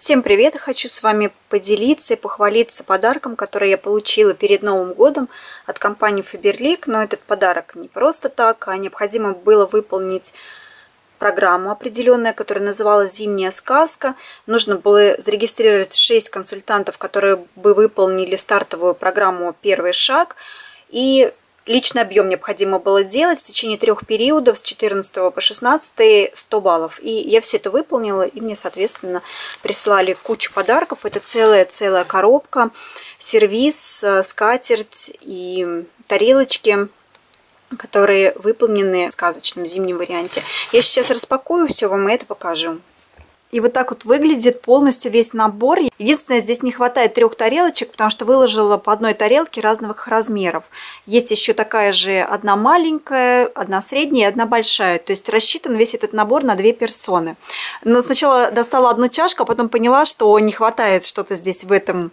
Всем привет! Хочу с вами поделиться и похвалиться подарком, который я получила перед Новым годом от компании Faberlic. Но этот подарок не просто так, а необходимо было выполнить программу определенную, которая называлась «Зимняя сказка». Нужно было зарегистрировать 6 консультантов, которые бы выполнили стартовую программу «Первый шаг». И Личный объем необходимо было делать в течение трех периодов с 14 по 16 100 баллов. И я все это выполнила, и мне, соответственно, прислали кучу подарков. Это целая-целая коробка, сервис, э, скатерть и тарелочки которые выполнены в сказочном зимнем варианте. Я сейчас распакую все вам и это покажу. И вот так вот выглядит полностью весь набор. Единственное, здесь не хватает трех тарелочек, потому что выложила по одной тарелке разных размеров. Есть еще такая же одна маленькая, одна средняя одна большая. То есть рассчитан весь этот набор на две персоны. Но сначала достала одну чашку, а потом поняла, что не хватает что-то здесь в этом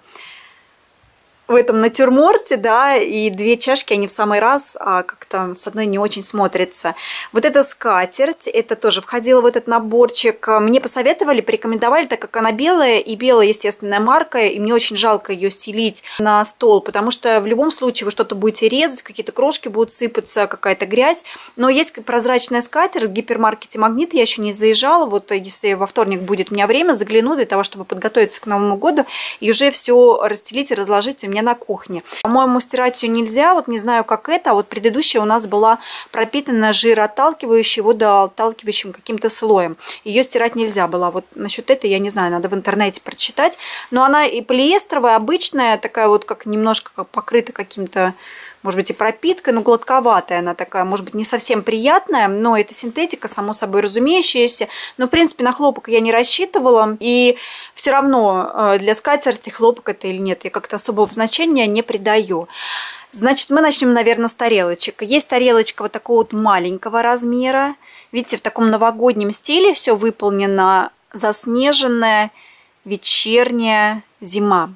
в этом натюрморте, да, и две чашки, они в самый раз, а как-то с одной не очень смотрится. Вот эта скатерть, это тоже входило в этот наборчик. Мне посоветовали, порекомендовали, так как она белая, и белая естественная марка, и мне очень жалко ее стелить на стол, потому что в любом случае вы что-то будете резать, какие-то крошки будут сыпаться, какая-то грязь. Но есть прозрачная скатерть в гипермаркете «Магнит», я еще не заезжала, вот если во вторник будет у меня время, загляну для того, чтобы подготовиться к Новому году и уже все расстелить и разложить у меня меня на кухне. По-моему, стирать ее нельзя, вот не знаю, как это, а вот предыдущая у нас была пропитана жироотталкивающей, водоотталкивающим каким-то слоем. Ее стирать нельзя было. Вот насчет этой, я не знаю, надо в интернете прочитать. Но она и полиэстровая, обычная, такая вот как немножко покрыта каким-то может быть, и пропитка, но гладковатая она такая, может быть, не совсем приятная, но это синтетика, само собой разумеющаяся. Но, в принципе, на хлопок я не рассчитывала, и все равно э, для скатерти хлопок это или нет, я как-то особого значения не придаю. Значит, мы начнем, наверное, с тарелочек. Есть тарелочка вот такого вот маленького размера. Видите, в таком новогоднем стиле все выполнено заснеженная вечерняя зима.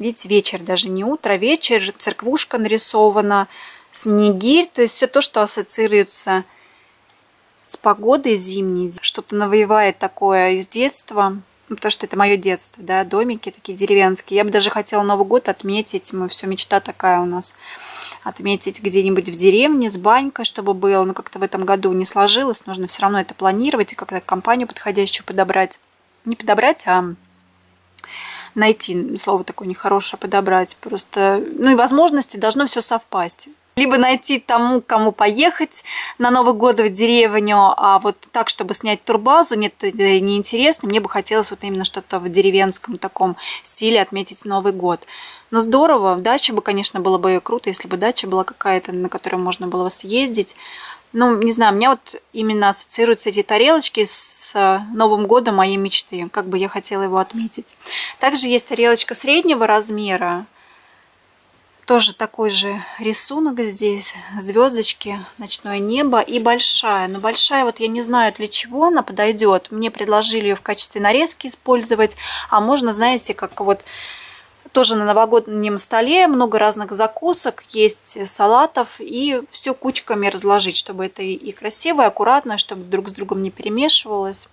Видите, вечер, даже не утро, вечер, церквушка нарисована, снегирь, то есть все то, что ассоциируется с погодой зимней. Что-то навоевает такое из детства, ну, потому что это мое детство, да, домики такие деревенские. Я бы даже хотела Новый год отметить, мы все мечта такая у нас, отметить где-нибудь в деревне с банькой, чтобы было, но как-то в этом году не сложилось, нужно все равно это планировать и как-то компанию подходящую подобрать. Не подобрать, а найти, слово такое нехорошее подобрать. Просто, ну и возможности должно все совпасть. Либо найти тому, кому поехать на Новый год в деревню, а вот так, чтобы снять турбазу, нет, это неинтересно. Мне бы хотелось вот именно что-то в деревенском таком стиле отметить Новый год. Но здорово, дача бы, конечно, было бы круто, если бы дача была какая-то, на которую можно было съездить. Ну, не знаю, меня вот именно ассоциируются эти тарелочки с э, Новым годом моей мечты, как бы я хотела его отметить. Также есть тарелочка среднего размера, тоже такой же рисунок здесь, звездочки, ночное небо и большая. Но большая, вот я не знаю для чего она подойдет. Мне предложили ее в качестве нарезки использовать, а можно, знаете, как вот тоже на новогоднем столе много разных закусок, есть салатов, и все кучками разложить, чтобы это и красиво, и аккуратно, чтобы друг с другом не перемешивалось.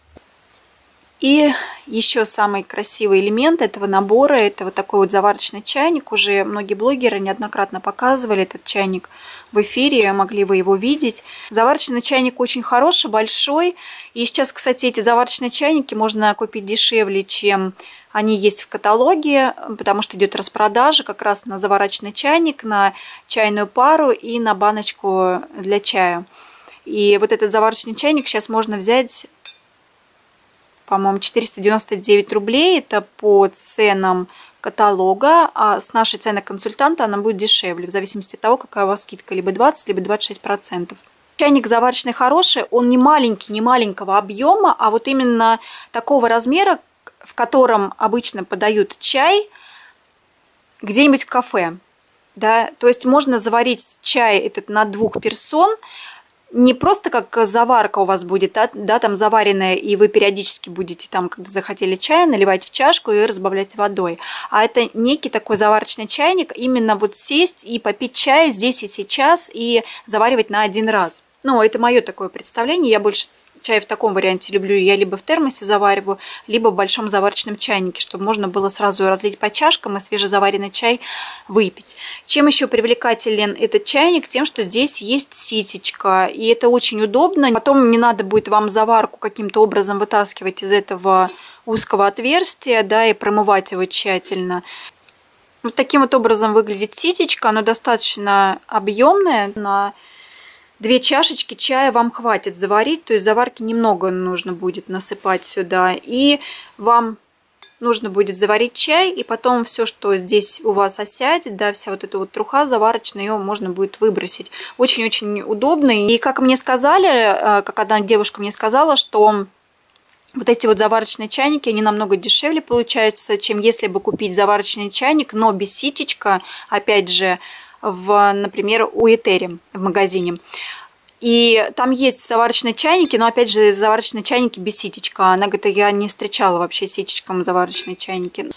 И еще самый красивый элемент этого набора, это вот такой вот заварочный чайник. Уже многие блогеры неоднократно показывали этот чайник в эфире, могли вы его видеть. Заварочный чайник очень хороший, большой. И сейчас, кстати, эти заварочные чайники можно купить дешевле, чем они есть в каталоге, потому что идет распродажа как раз на завораченный чайник, на чайную пару и на баночку для чая. И вот этот заварочный чайник сейчас можно взять, по-моему, 499 рублей. Это по ценам каталога, а с нашей цены консультанта она будет дешевле, в зависимости от того, какая у вас скидка, либо 20, либо 26 процентов. Чайник заварочный хороший, он не маленький, не маленького объема, а вот именно такого размера, в котором обычно подают чай где-нибудь в кафе. Да? То есть можно заварить чай этот на двух персон, не просто как заварка у вас будет, да, да, там заваренная, и вы периодически будете там, когда захотели чай, наливать в чашку и разбавлять водой. А это некий такой заварочный чайник, именно вот сесть и попить чай здесь и сейчас и заваривать на один раз. Ну, это мое такое представление, я больше чай в таком варианте люблю. Я либо в термосе завариваю, либо в большом заварочном чайнике, чтобы можно было сразу разлить по чашкам и свежезаваренный чай выпить. Чем еще привлекателен этот чайник? Тем, что здесь есть ситечка, и это очень удобно. Потом не надо будет вам заварку каким-то образом вытаскивать из этого узкого отверстия, да, и промывать его тщательно. Вот таким вот образом выглядит ситечка. Оно достаточно объемное. На две чашечки чая вам хватит заварить. То есть заварки немного нужно будет насыпать сюда. И вам нужно будет заварить чай. И потом все, что здесь у вас осядет, да, вся вот эта вот труха заварочная, ее можно будет выбросить. Очень-очень удобно. И как мне сказали, э, как одна девушка мне сказала, что вот эти вот заварочные чайники, они намного дешевле получаются, чем если бы купить заварочный чайник, но без ситечка, опять же, в, например, у Этери в магазине. И там есть заварочные чайники, но опять же заварочные чайники без ситечка. Она говорит, я не встречала вообще ситечком заварочные чайники.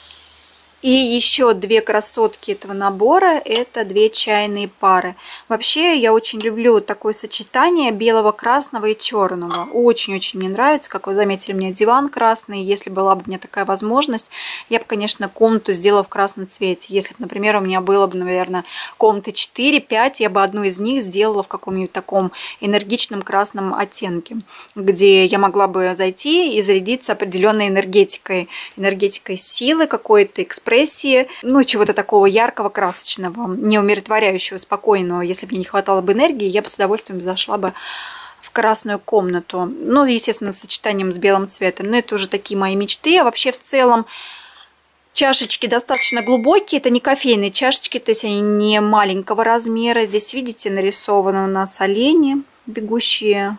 И еще две красотки этого набора – это две чайные пары. Вообще, я очень люблю такое сочетание белого, красного и черного. Очень-очень мне нравится. Как вы заметили, у меня диван красный. Если была бы у меня такая возможность, я бы, конечно, комнату сделала в красном цвете. Если, например, у меня было бы, наверное, комнаты 4-5, я бы одну из них сделала в каком-нибудь таком энергичном красном оттенке, где я могла бы зайти и зарядиться определенной энергетикой. Энергетикой силы какой-то, экспрессии экспрессии, ну, чего-то такого яркого, красочного, не умиротворяющего, спокойного. Если бы мне не хватало бы энергии, я бы с удовольствием зашла бы в красную комнату. Ну, естественно, с сочетанием с белым цветом. Но это уже такие мои мечты. А вообще, в целом, чашечки достаточно глубокие. Это не кофейные чашечки, то есть они не маленького размера. Здесь, видите, нарисованы у нас олени бегущие.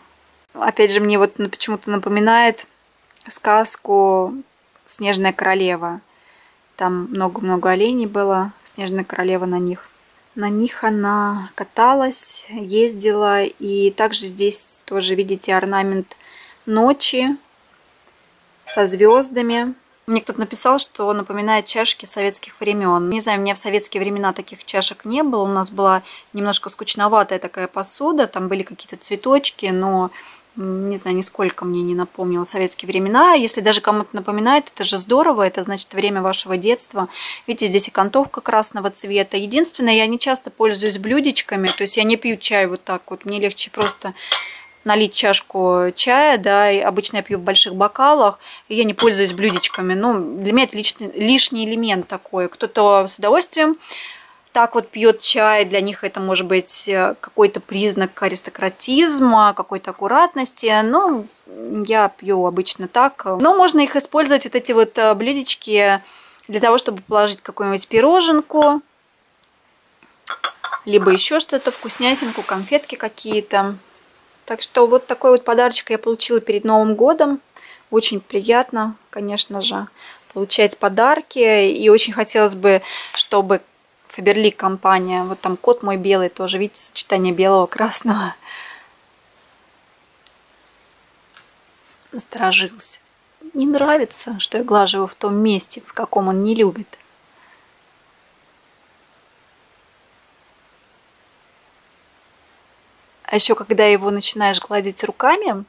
Опять же, мне вот почему-то напоминает сказку «Снежная королева». Там много-много оленей было, снежная королева на них. На них она каталась, ездила. И также здесь тоже видите орнамент ночи со звездами. Мне кто-то написал, что напоминает чашки советских времен. Не знаю, у меня в советские времена таких чашек не было. У нас была немножко скучноватая такая посуда. Там были какие-то цветочки, но не знаю, нисколько мне не напомнило советские времена. Если даже кому-то напоминает, это же здорово, это значит время вашего детства. Видите, здесь окантовка красного цвета. Единственное, я не часто пользуюсь блюдечками, то есть я не пью чай вот так вот. Мне легче просто налить чашку чая, да, и обычно я пью в больших бокалах, и я не пользуюсь блюдечками. Ну, для меня это лишний, лишний элемент такой. Кто-то с удовольствием так вот пьет чай, для них это может быть э, какой-то признак аристократизма, какой-то аккуратности, но я пью обычно так. Но можно их использовать, вот эти вот э, блюдечки, для того, чтобы положить какую-нибудь пироженку, либо еще что-то, вкуснятинку, конфетки какие-то. Так что вот такой вот подарочек я получила перед Новым годом. Очень приятно, конечно же, получать подарки. И очень хотелось бы, чтобы Фаберлик компания. Вот там кот мой белый тоже. Видите, сочетание белого, красного. Насторожился. Не нравится, что я глажу его в том месте, в каком он не любит. А еще, когда его начинаешь гладить руками,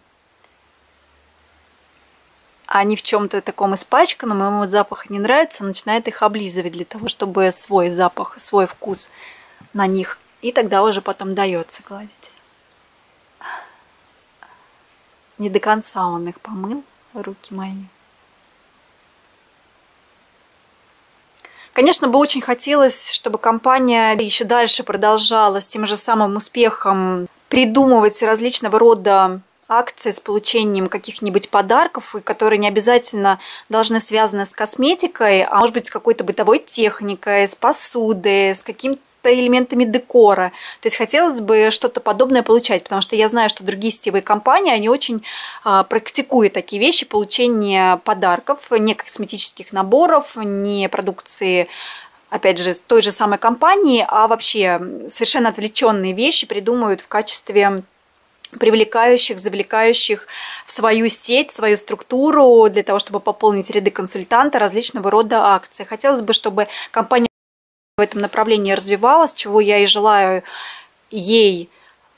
они в чем-то таком испачканном, ему запах не нравится, он начинает их облизывать для того, чтобы свой запах, свой вкус на них. И тогда уже потом дается гладить. Не до конца он их помыл, руки мои. Конечно, бы очень хотелось, чтобы компания еще дальше продолжала с тем же самым успехом придумывать различного рода акции с получением каких-нибудь подарков, которые не обязательно должны связаны с косметикой, а может быть с какой-то бытовой техникой, с посудой, с каким-то элементами декора. То есть хотелось бы что-то подобное получать, потому что я знаю, что другие сетевые компании, они очень а, практикуют такие вещи, получение подарков, не косметических наборов, не продукции опять же, той же самой компании, а вообще совершенно отвлеченные вещи придумывают в качестве привлекающих, завлекающих в свою сеть, в свою структуру для того, чтобы пополнить ряды консультанта различного рода акций. Хотелось бы, чтобы компания в этом направлении развивалась, чего я и желаю ей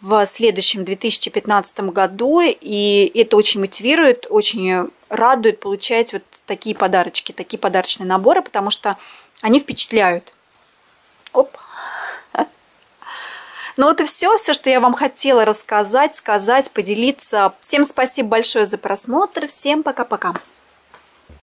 в следующем 2015 году, и это очень мотивирует, очень радует получать вот такие подарочки, такие подарочные наборы, потому что они впечатляют. Оп. Ну вот и все, все, что я вам хотела рассказать, сказать, поделиться. Всем спасибо большое за просмотр, всем пока-пока.